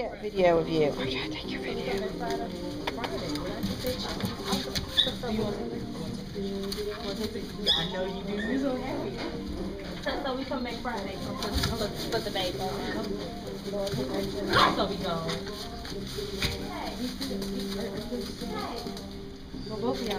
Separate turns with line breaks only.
get a video of you. I'm trying to take your video.
I know you do. You're so happy.
So we come back Friday for, the baby.
So we go. Well, both of y'all.